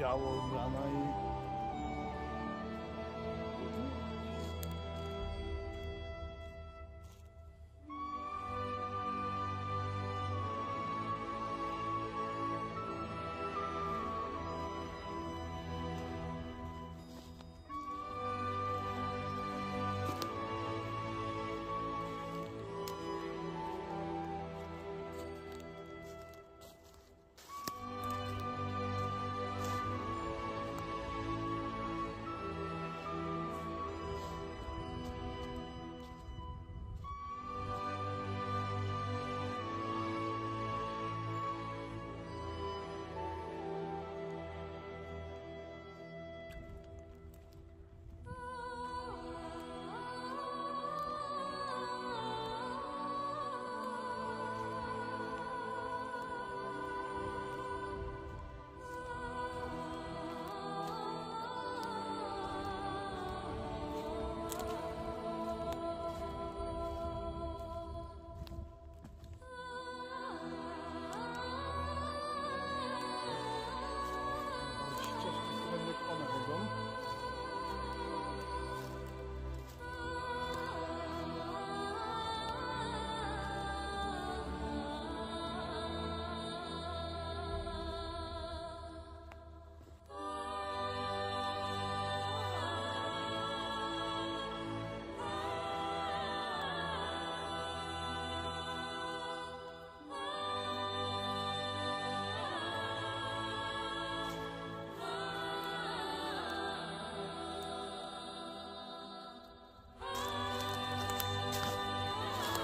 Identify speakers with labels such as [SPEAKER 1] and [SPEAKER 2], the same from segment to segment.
[SPEAKER 1] nie. Wiało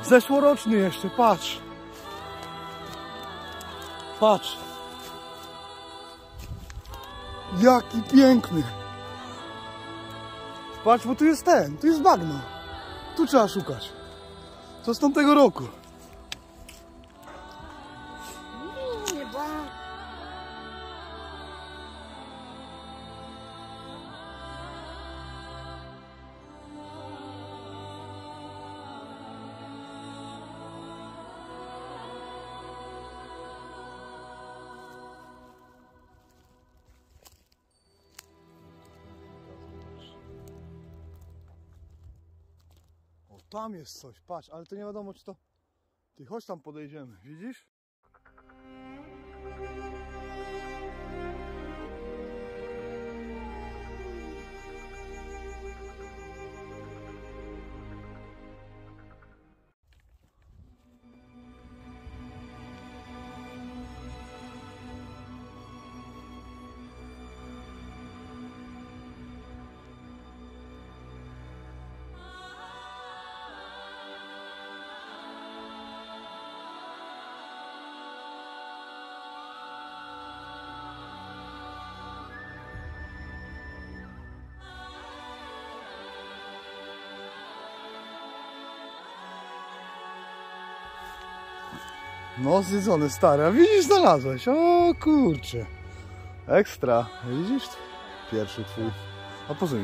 [SPEAKER 1] Zeszłoroczny jeszcze, patrz. Patrz. Jaki piękny. Patrz, bo tu jest ten, tu jest bagno. Tu trzeba szukać. To z tamtego roku. Tam jest coś, patrz, ale to nie wiadomo czy to... Ty, chodź tam podejdziemy, widzisz? No, zjedzony stary, a widzisz, znalazłeś. O kurczę. Ekstra. Widzisz? Pierwszy twój. A poza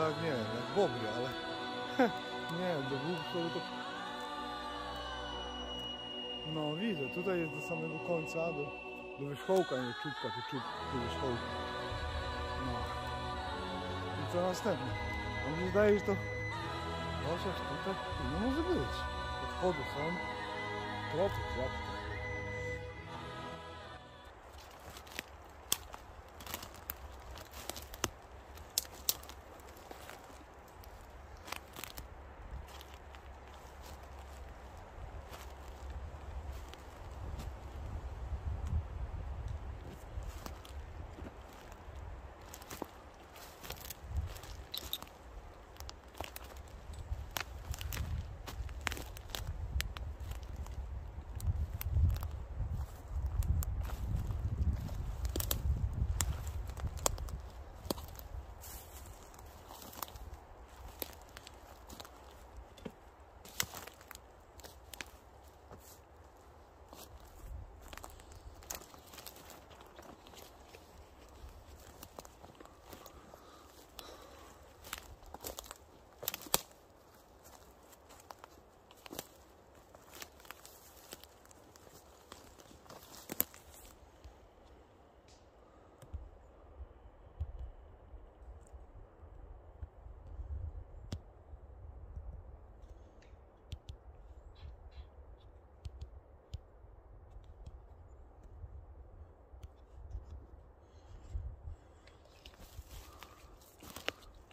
[SPEAKER 1] Jak, nie wiem, jak bobry, ale... nie, do głupkowy to... No widzę, tutaj jest do samego końca, do, do wierzchołka, nie czubka, czy czub, do wierzchołka. No. I co następne? A mi zdaje, że to Chociaż tutaj nie może być. Odchody są. Profit, jak to?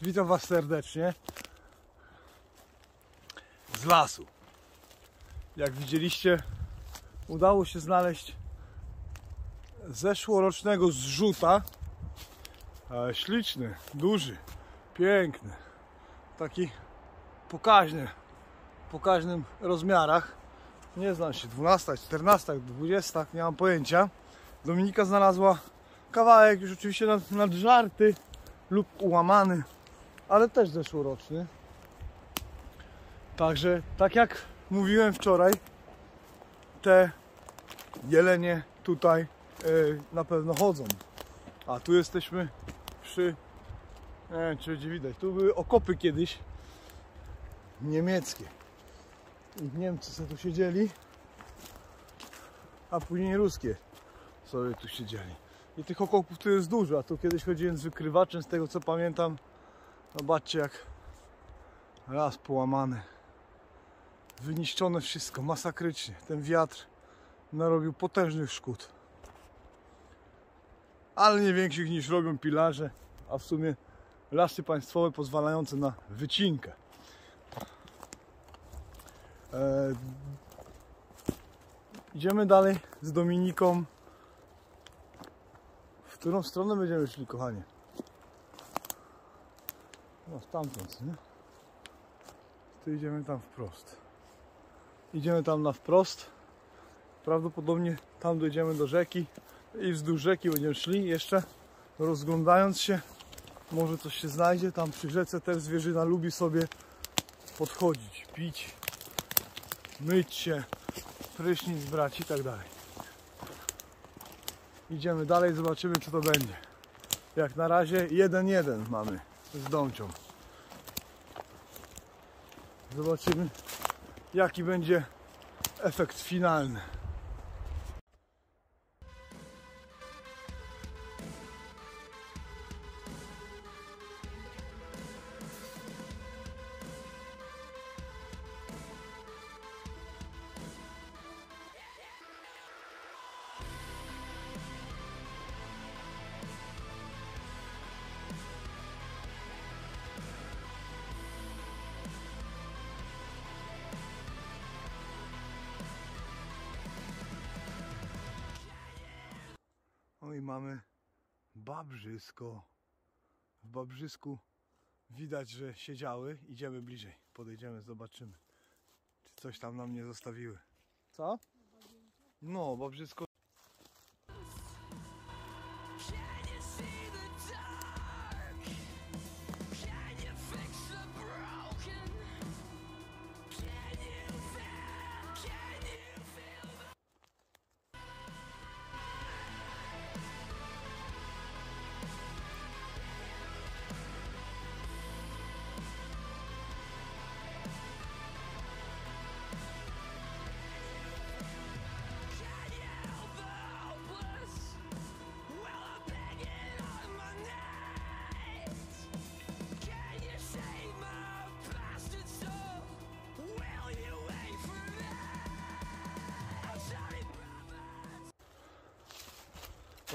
[SPEAKER 1] Witam Was serdecznie z lasu. Jak widzieliście, udało się znaleźć zeszłorocznego zrzuta. E, Śliczny, duży, piękny, taki pokaźny, pokaźnym rozmiarach. Nie znam się, 12, 14, 20, nie mam pojęcia. Dominika znalazła kawałek już oczywiście nad, nadżarty lub ułamany ale też zeszłoroczny. Także, tak jak mówiłem wczoraj, te jelenie tutaj y, na pewno chodzą. A tu jesteśmy przy. Nie wiem, czy będzie widać. Tu były okopy kiedyś niemieckie. I Niemcy sobie tu siedzieli, a później ruskie sobie tu siedzieli. I tych okopów tu jest dużo, a tu kiedyś chodziłem z wykrywaczem, z tego co pamiętam, Zobaczcie jak las połamany. Wyniszczone wszystko, masakrycznie. Ten wiatr narobił potężnych szkód. Ale nie większych niż robią pilarze, a w sumie lasy państwowe pozwalające na wycinkę. E, idziemy dalej z Dominiką. W którą stronę będziemy szli, kochanie? No stamtąd, nie? Tu idziemy tam wprost. Idziemy tam na wprost. Prawdopodobnie tam dojdziemy do rzeki i wzdłuż rzeki będziemy szli jeszcze rozglądając się. Może coś się znajdzie. Tam przy rzece też zwierzyna lubi sobie podchodzić, pić, myć się, prysznic brać i tak dalej. Idziemy dalej, zobaczymy co to będzie. Jak na razie 1-1 mamy z domcią. Zobaczymy jaki będzie efekt finalny. Mamy Babrzysko. W Babrzysku widać, że siedziały. Idziemy bliżej. Podejdziemy, zobaczymy. Czy coś tam nam nie zostawiły. Co? No, Babrzysko.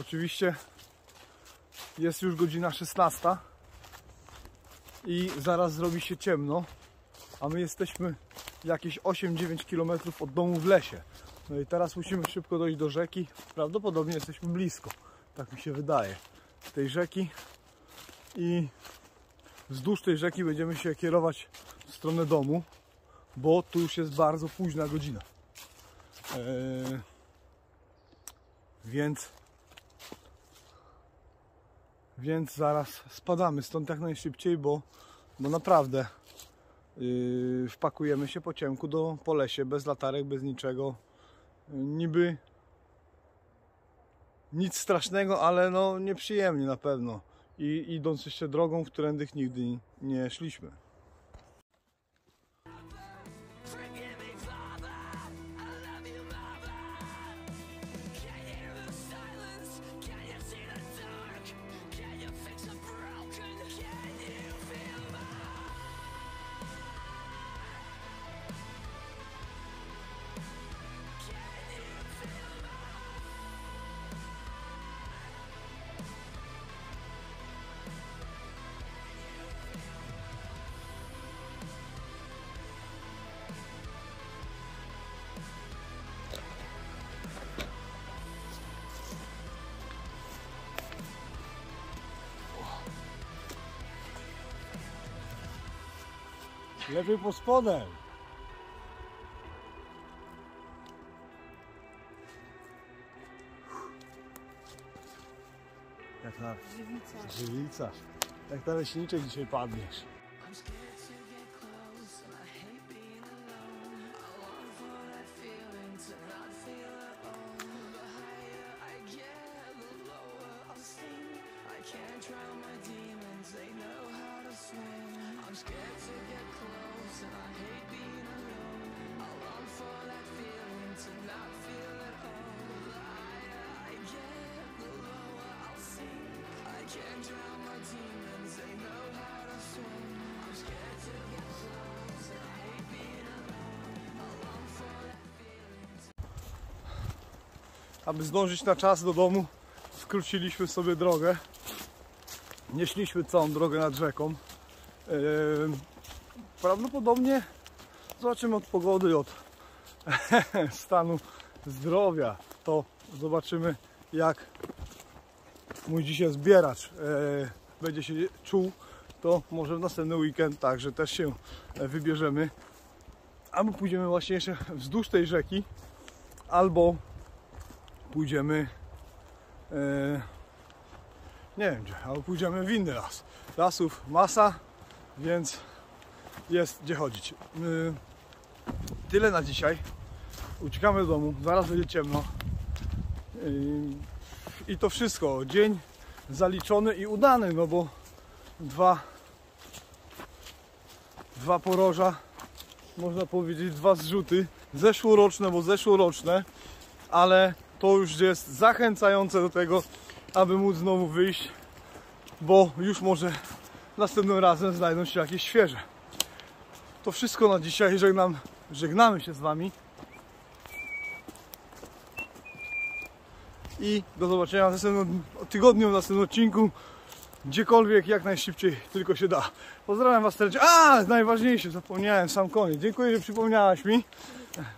[SPEAKER 1] Oczywiście jest już godzina 16 i zaraz zrobi się ciemno, a my jesteśmy jakieś 8-9 km od domu w lesie. No i teraz musimy szybko dojść do rzeki. Prawdopodobnie jesteśmy blisko, tak mi się wydaje, tej rzeki i wzdłuż tej rzeki będziemy się kierować w stronę domu, bo tu już jest bardzo późna godzina. Eee, więc więc zaraz spadamy stąd jak najszybciej, bo, bo naprawdę yy, wpakujemy się po ciemku do po lesie, bez latarek, bez niczego. Yy, niby nic strasznego, ale no nieprzyjemnie na pewno. I idąc jeszcze drogą, w którędy nigdy nie szliśmy. Lepiej po spodem. Jak na
[SPEAKER 2] Żywica.
[SPEAKER 1] żywica. Jak na leśniczek dzisiaj padniesz.
[SPEAKER 3] I'm scared
[SPEAKER 1] Aby zdążyć na czas do domu, skróciliśmy sobie drogę. Nie szliśmy całą drogę nad rzeką. Ehm, Prawdopodobnie zobaczymy od pogody, od stanu zdrowia. To zobaczymy, jak mój dzisiaj zbieracz e, będzie się czuł. To może w następny weekend także też się e, wybierzemy. Albo pójdziemy właśnie jeszcze wzdłuż tej rzeki, albo pójdziemy e, nie wiem gdzie, albo pójdziemy w inny las. Lasów masa, więc jest gdzie chodzić. Tyle na dzisiaj. Uciekamy do domu, zaraz będzie ciemno. I to wszystko. Dzień zaliczony i udany, no bo dwa dwa poroża, można powiedzieć dwa zrzuty, zeszłoroczne, bo zeszłoroczne, ale to już jest zachęcające do tego, aby móc znowu wyjść, bo już może następnym razem znajdą się jakieś świeże. To wszystko na dzisiaj. Żegnam, żegnamy się z Wami. I do zobaczenia w następnym tygodniu, w następnym odcinku. Gdziekolwiek, jak najszybciej tylko się da. Pozdrawiam Was serdecznie. A, najważniejsze, zapomniałem, sam koniec. Dziękuję, że przypomniałaś mi.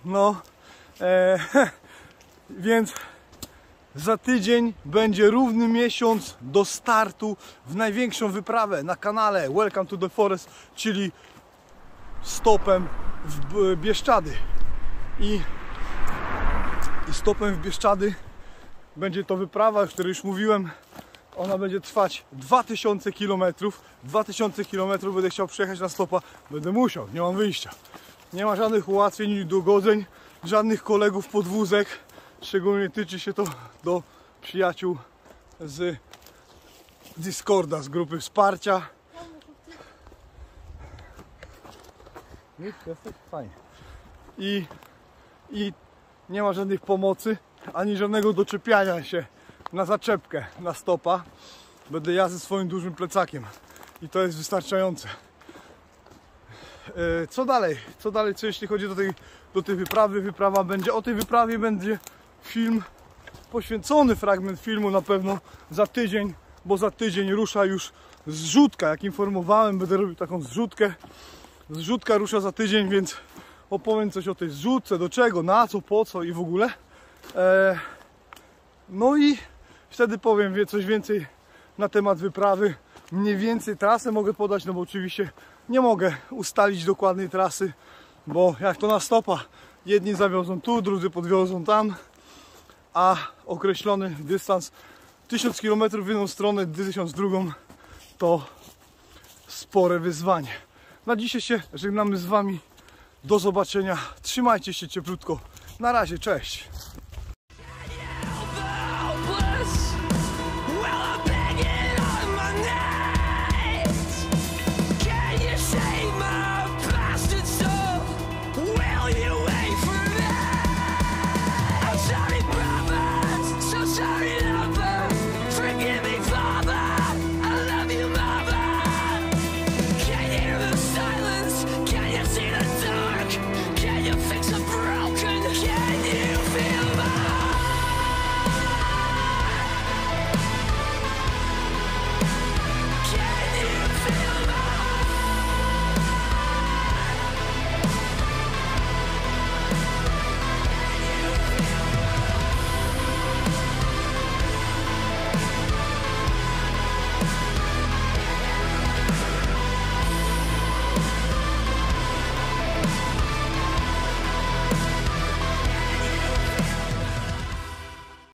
[SPEAKER 1] No, e, więc za tydzień będzie równy miesiąc do startu w największą wyprawę na kanale Welcome to the Forest, czyli stopem w Bieszczady. I, I stopem w Bieszczady będzie to wyprawa, o której już mówiłem. Ona będzie trwać 2000 km. 2000 km będę chciał przejechać na stopa. Będę musiał, nie mam wyjścia. Nie ma żadnych ułatwień dogodzeń, żadnych kolegów podwózek. Szczególnie tyczy się to do przyjaciół z Discorda, z grupy wsparcia. Jesteś fajnie. I, I nie ma żadnych pomocy, ani żadnego doczepiania się na zaczepkę, na stopa. Będę ja ze swoim dużym plecakiem. I to jest wystarczające. E, Co dalej? Co dalej, co jeśli chodzi do tej, do tej wyprawy? Wyprawa będzie, o tej wyprawie będzie film poświęcony fragment filmu na pewno za tydzień, bo za tydzień rusza już zrzutka. Jak informowałem, będę robił taką zrzutkę. Zrzutka rusza za tydzień, więc opowiem coś o tej zrzutce, do czego, na co, po co i w ogóle. E, no i wtedy powiem wie- coś więcej na temat wyprawy. Mniej więcej trasę mogę podać, no bo oczywiście nie mogę ustalić dokładnej trasy, bo jak to na stopa, jedni zawiozą tu, drudzy podwiozą tam, a określony dystans 1000 km w jedną stronę, 1000 w drugą to spore wyzwanie. Na dzisiaj się żegnamy z Wami. Do zobaczenia. Trzymajcie się cieplutko. Na razie, cześć.